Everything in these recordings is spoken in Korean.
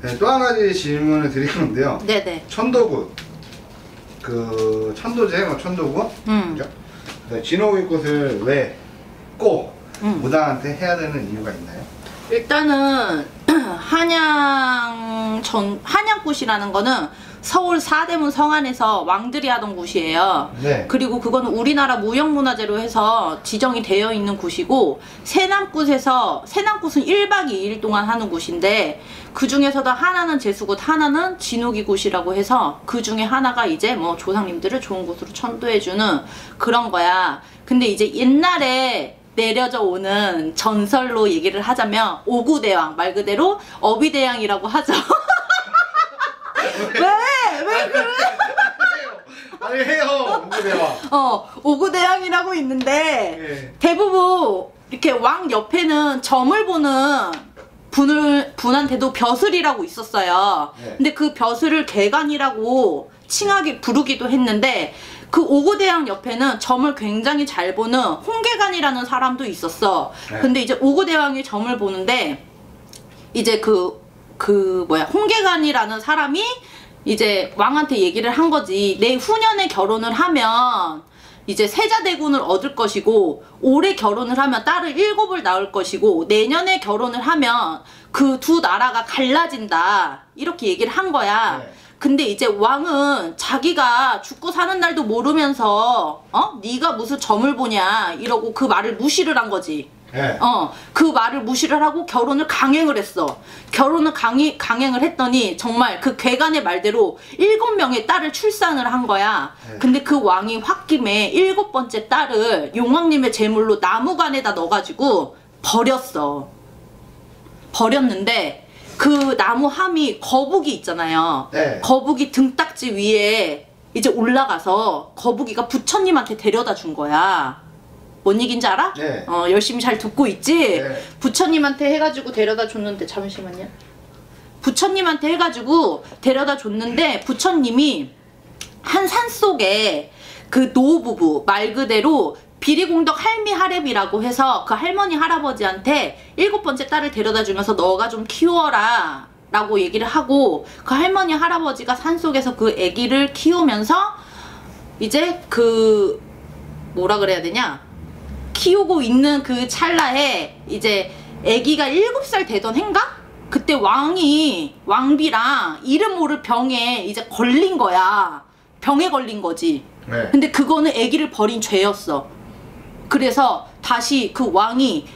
네, 또 한 가지 질문을 드릴 건데요. 네네. 천도구 그 천도제 뭐 천도구 음. 그죠? 네, 진호기 꽃을 왜꼭 음. 무당한테 해야 되는 이유가 있나요? 일단은 한양 전 한양굿이라는 거는 서울 사대문 성안에서 왕들이 하던 굿이에요. 네. 그리고 그거는 우리나라 무형문화재로 해서 지정이 되어 있는 굿이고 세남굿에서 세남굿은 1박 2일 동안 하는 굿인데 그 중에서도 하나는 제수굿 하나는 진욱이 굿이라고 해서 그 중에 하나가 이제 뭐 조상님들을 좋은 곳으로 천도해주는 그런 거야. 근데 이제 옛날에 내려져 오는 전설로 얘기를 하자면 오구대왕 말 그대로 어비대왕이라고 하죠. 왜? 왜 그래? 아니 해요 무대와. 어, 오구대왕이라고 있는데 예. 대부분 이렇게 왕 옆에는 점을 보는 분을 분한테도 벼슬이라고 있었어요. 네. 근데 그 벼슬을 개간이라고 칭하게 부르기도 했는데 그 오고대왕 옆에는 점을 굉장히 잘 보는 홍계간이라는 사람도 있었어. 네. 근데 이제 오고대왕이 점을 보는데 이제 그, 그, 뭐야, 홍계간이라는 사람이 이제 왕한테 얘기를 한 거지. 내 후년에 결혼을 하면 이제 세자대군을 얻을 것이고, 올해 결혼을 하면 딸을 일곱을 낳을 것이고, 내년에 결혼을 하면 그 두 나라가 갈라진다. 이렇게 얘기를 한 거야. 네. 근데 이제 왕은 자기가 죽고 사는 날도 모르면서 어 네가 무슨 점을 보냐 이러고 그 말을 무시를 한 거지. 네. 어, 그 말을 무시를 하고 결혼을 강행을 했어. 결혼을 강의, 강행을 했더니 정말 그 괴간의 말대로 일곱 명의 딸을 출산을 한 거야. 네. 근데 그 왕이 홧김에 일곱 번째 딸을 용왕님의 제물로 나무관에다 넣어가지고 버렸어. 버렸는데 그 나무 함이 거북이 있잖아요. 네. 거북이 등딱지 위에 이제 올라가서 거북이가 부처님한테 데려다 준 거야. 뭔 얘기인지 알아? 네. 어, 열심히 잘 듣고 있지? 네. 부처님한테 해가지고 데려다 줬는데, 잠시만요. 부처님한테 해가지고 데려다 줬는데, 부처님이 한 산 속에 그 노부부, 말 그대로 비리공덕 할미 하랩이라고 해서 그 할머니 할아버지한테 일곱 번째 딸을 데려다 주면서 너가 좀 키워라 라고 얘기를 하고 그 할머니 할아버지가 산속에서 그 아기를 키우면서 이제 그 뭐라 그래야 되냐 키우고 있는 그 찰나에 이제 아기가 일곱 살 되던 해인가? 그때 왕이 왕비랑 이름 모를 병에 이제 걸린 거야. 병에 걸린 거지. 네. 근데 그거는 아기를 버린 죄였어. 그래서 다시 그 왕이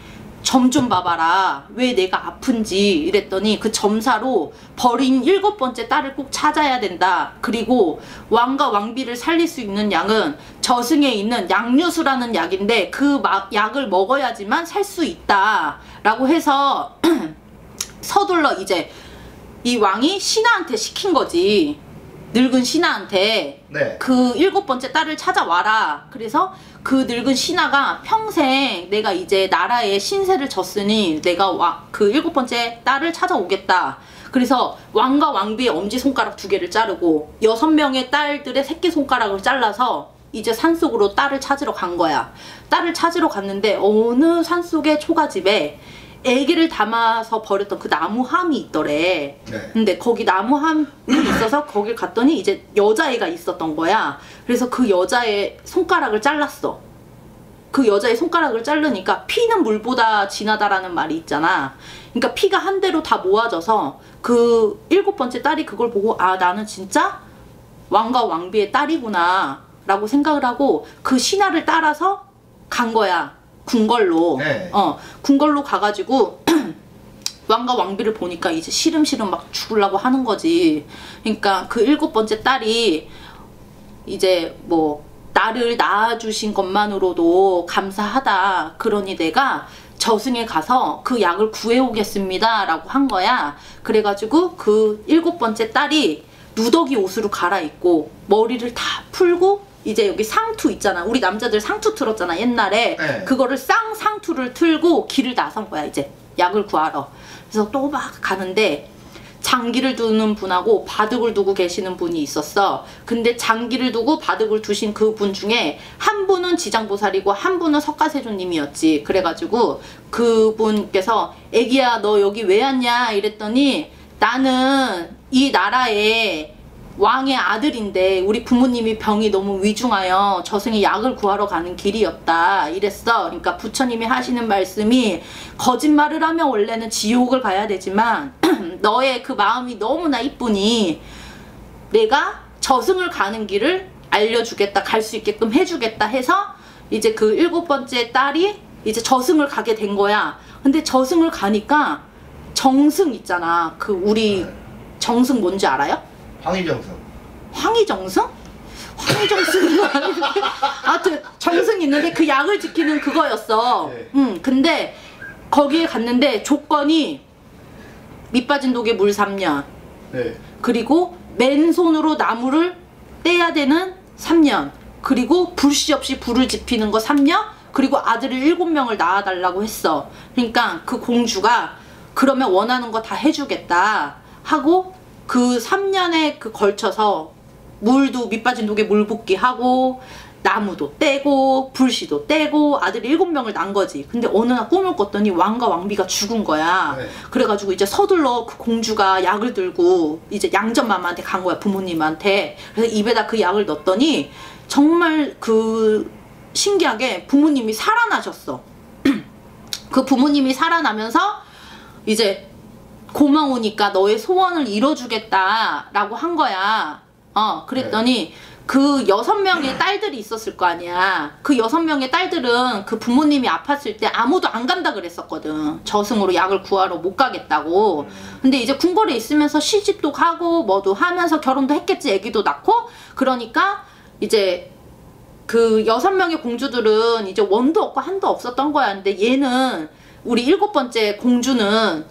점 좀 봐봐라. 왜 내가 아픈지 이랬더니 그 점사로 버린 일곱 번째 딸을 꼭 찾아야 된다. 그리고 왕과 왕비를 살릴 수 있는 약은 저승에 있는 약류수라는 약인데 그 마- 약을 먹어야지만 살 수 있다. 라고 해서 서둘러 이제 이 왕이 신하한테 시킨 거지. 늙은 신하한테 네. 그 일곱 번째 딸을 찾아와라. 그래서 그 늙은 신하가 평생 내가 이제 나라에 신세를 졌으니 내가 와, 그 일곱 번째 딸을 찾아오겠다. 그래서 왕과 왕비의 엄지 손가락 두 개를 자르고 여섯 명의 딸들의 새끼 손가락을 잘라서 이제 산속으로 딸을 찾으러 간 거야. 딸을 찾으러 갔는데 어느 산속의 초가집에 애기를 담아서 버렸던 그 나무함이 있더래. 네. 근데 거기 나무함이 있어서 거길 갔더니 이제 여자애가 있었던 거야. 그래서 그 여자의 손가락을 잘랐어. 그 여자의 손가락을 자르니까 피는 물보다 진하다라는 말이 있잖아. 그러니까 피가 한 대로 다 모아져서 그 일곱 번째 딸이 그걸 보고 아 나는 진짜 왕과 왕비의 딸이구나 라고 생각을 하고 그 신하를 따라서 간 거야. 궁궐로. 네. 어, 궁궐로 가가지고 왕과 왕비를 보니까 이제 시름시름 막 죽으려고 하는 거지. 그러니까 그 일곱 번째 딸이 이제 뭐 나를 낳아주신 것만으로도 감사하다. 그러니 내가 저승에 가서 그 약을 구해오겠습니다. 라고 한 거야. 그래가지고 그 일곱 번째 딸이 누더기 옷으로 갈아입고 머리를 다 풀고 이제 여기 상투 있잖아. 우리 남자들 상투 틀었잖아. 옛날에. 네. 그거를 쌍 상투를 틀고 길을 나선 거야. 이제 약을 구하러. 그래서 또 막 가는데 장기를 두는 분하고 바둑을 두고 계시는 분이 있었어. 근데 장기를 두고 바둑을 두신 그 분 중에 한 분은 지장보살이고 한 분은 석가세조님이었지. 그래가지고 그분께서 애기야 너 여기 왜 왔냐 이랬더니 나는 이 나라에 왕의 아들인데 우리 부모님이 병이 너무 위중하여 저승에 약을 구하러 가는 길이었다 이랬어. 그러니까 부처님이 하시는 말씀이 거짓말을 하면 원래는 지옥을 가야 되지만 너의 그 마음이 너무나 이쁘니 내가 저승을 가는 길을 알려주겠다 갈 수 있게끔 해주겠다 해서 이제 그 일곱 번째 딸이 이제 저승을 가게 된 거야. 근데 저승을 가니까 정승 있잖아. 그 우리 정승 뭔지 알아요? 황희정성. 황희정승? 황희정승은 아닌데 아무튼 정승 있는데 그 약을 지키는 그거였어 네. 응 근데 거기에 갔는데 조건이 밑빠진 독에 물 3년 네. 그리고 맨손으로 나무를 떼야 되는 3년 그리고 불씨 없이 불을 지피는 거 3년 그리고 아들을 7명을 낳아달라고 했어 그러니까 그 공주가 그러면 원하는 거 다 해주겠다 하고 그 3년에 그 걸쳐서 물도 밑빠진 독에 물 붓기 하고 나무도 떼고 불씨도 떼고 아들 일곱 명을 낳은 거지. 근데 어느 날 꿈을 꿨더니 왕과 왕비가 죽은 거야. 네. 그래가지고 이제 서둘러 그 공주가 약을 들고 이제 양전마마한테 간 거야 부모님한테. 그래서 입에다 그 약을 넣었더니 정말 그 신기하게 부모님이 살아나셨어. 그 부모님이 살아나면서 이제 고마우니까 너의 소원을 이뤄주겠다 라고 한 거야. 어, 그랬더니 그 여섯 명의 딸들이 있었을 거 아니야. 그 여섯 명의 딸들은 그 부모님이 아팠을 때 아무도 안 간다 그랬었거든. 저승으로 약을 구하러 못 가겠다고. 근데 이제 궁궐에 있으면서 시집도 가고 뭐도 하면서 결혼도 했겠지. 애기도 낳고. 그러니까 이제 그 여섯 명의 공주들은 이제 원도 없고 한도 없었던 거야. 근데 얘는 우리 일곱 번째 공주는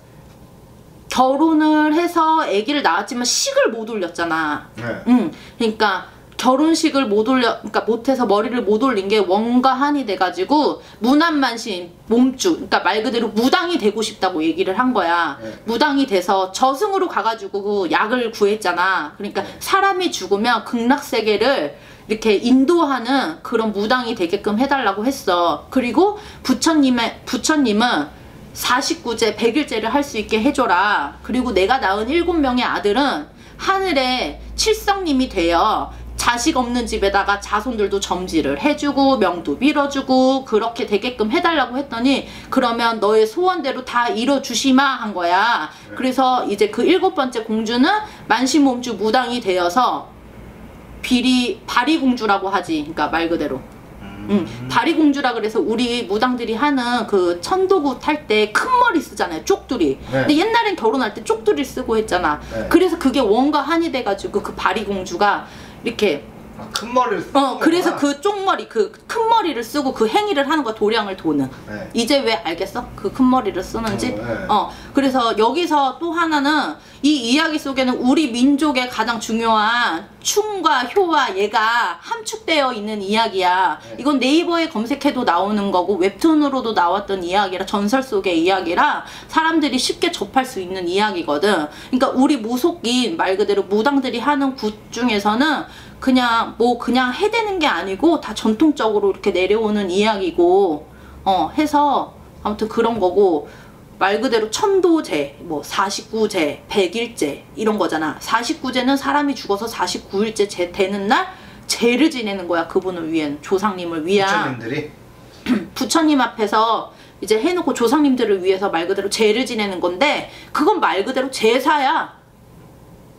결혼을 해서 아기를 낳았지만 식을 못 올렸잖아. 네. 응. 그러니까 결혼식을 못 올려, 그러니까 못해서 머리를 못 올린 게 원과 한이 돼가지고 무난만신 몸주, 그러니까 말 그대로 무당이 되고 싶다고 얘기를 한 거야. 네. 무당이 돼서 저승으로 가가지고 그 약을 구했잖아. 그러니까 사람이 죽으면 극락 세계를 이렇게 인도하는 그런 무당이 되게끔 해달라고 했어. 그리고 부처님의 부처님은 49제 100일제를 할 수 있게 해줘라. 그리고 내가 낳은 7명의 아들은 하늘에 칠성님이 되어 자식 없는 집에다가 자손들도 점지를 해주고 명도 빌어주고 그렇게 되게끔 해달라고 했더니 그러면 너의 소원대로 다 이뤄주시마 한 거야. 그래서 이제 그 일곱 번째 공주는 만신몸주 무당이 되어서 비리 바리공주라고 하지. 그러니까 말 그대로. 응. 바리공주라 그래서 우리 무당들이 하는 그 천도구 탈 때 큰 머리 쓰잖아요. 쪽두리. 근데 옛날엔 결혼할 때 쪽두리 쓰고 했잖아. 네. 그래서 그게 원과 한이 돼가지고 그 바리공주가 이렇게 아, 큰 머리를 어 그래서. 그 쪽머리 그 큰 머리를 쓰고 그 행위를 하는 거야 도량을 도는 네. 이제 왜 알겠어 그 큰 머리를 쓰는지 어, 네. 어 그래서 여기서 또 하나는 이 이야기 속에는 우리 민족의 가장 중요한 충과 효와 얘가 함축되어 있는 이야기야 네. 이건 네이버에 검색해도 나오는 거고 웹툰으로도 나왔던 이야기라 전설 속의 이야기라 사람들이 쉽게 접할 수 있는 이야기거든 그러니까 우리 무속인 말 그대로 무당들이 하는 굿 중에서는 그냥 뭐 그냥 해대는 게 아니고 다 전통적으로 이렇게 내려오는 이야기고 어 해서 아무튼 그런 거고 말 그대로 천도제, 뭐 49제, 100일제 이런 거잖아. 49제는 사람이 죽어서 49일째 제 되는 날 제를 지내는 거야. 그분을 위한 조상님을 위한 부처님들이 부처님 앞에서 이제 해놓고 조상님들을 위해서 말 그대로 제를 지내는 건데 그건 말 그대로 제사야.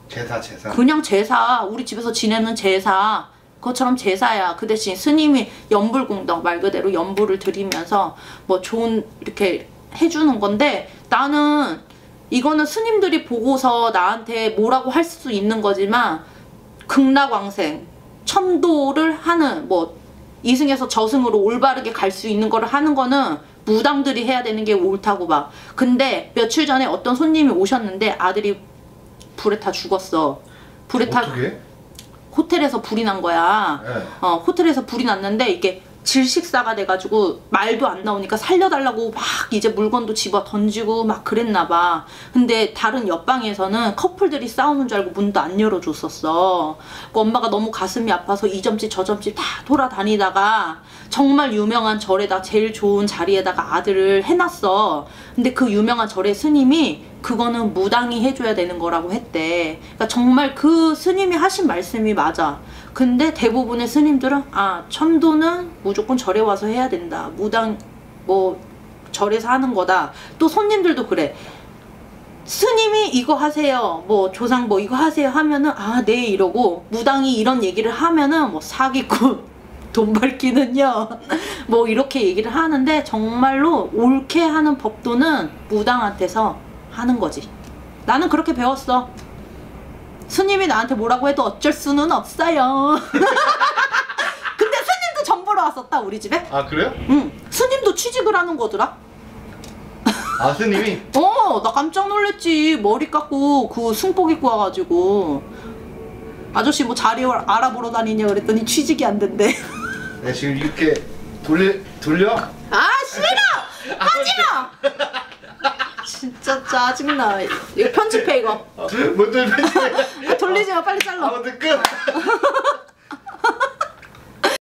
제사 제사. 그냥 제사 우리 집에서 지내는 제사 그것처럼 제사야 그 대신 스님이 연불공덕 말 그대로 연불을 드리면서 뭐 좋은 이렇게 해주는 건데 나는 이거는 스님들이 보고서 나한테 뭐라고 할 수 있는 거지만 극락왕생 천도를 하는 뭐 이승에서 저승으로 올바르게 갈 수 있는 거를 하는 거는 무당들이 해야 되는 게 옳다고 봐. 근데 며칠 전에 어떤 손님이 오셨는데 아들이 불에 타 죽었어. 불에 타 어떻게? 호텔에서 불이 난 거야. 네. 어, 호텔에서 불이 났는데 이게 질식사가 돼가지고 말도 안 나오니까 살려달라고 막 이제 물건도 집어 던지고 막 그랬나 봐. 근데 다른 옆방에서는 커플들이 싸우는 줄 알고 문도 안 열어줬었어. 그 엄마가 너무 가슴이 아파서 이 점집 저 점집 다 돌아다니다가 정말 유명한 절에다 제일 좋은 자리에다가 아들을 해놨어. 근데 그 유명한 절의 스님이 그거는 무당이 해줘야 되는 거라고 했대. 그러니까 정말 그 스님이 하신 말씀이 맞아. 근데 대부분의 스님들은 아 천도는 무조건 절에 와서 해야 된다. 무당 뭐 절에서 하는 거다. 또 손님들도 그래. 스님이 이거 하세요. 뭐 조상 뭐 이거 하세요 하면은 아 네 이러고 무당이 이런 얘기를 하면은 뭐 사기꾼 돈 밝기는요. 뭐 이렇게 얘기를 하는데 정말로 옳게 하는 법도는 무당한테서 하는 거지. 나는 그렇게 배웠어. 스님이 나한테 뭐라고 해도 어쩔 수는 없어요. 근데 스님도 전 보러 왔었다 우리 집에. 아 그래요? 응. 스님도 취직을 하는 거더라. 아 스님이 어, 나 깜짝 놀랐지. 머리 깎고 그 승복 입고 와가지고 아저씨 뭐 자리 알아보러 다니냐 그랬더니 취직이 안 된대. 네, 지금 이렇게 돌려 돌려 아 싫어! 하지 마! 진짜 짜증나. 이거 편집해 이거. 어. 먼저 편집해. 아, 돌리지 마 빨리 잘라. 아무튼 끝.